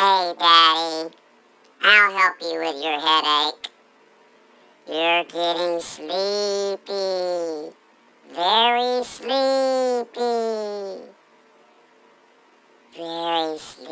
Hey, Daddy. I'll help you with your headache. You're getting sleepy. Very sleepy. Very sleepy.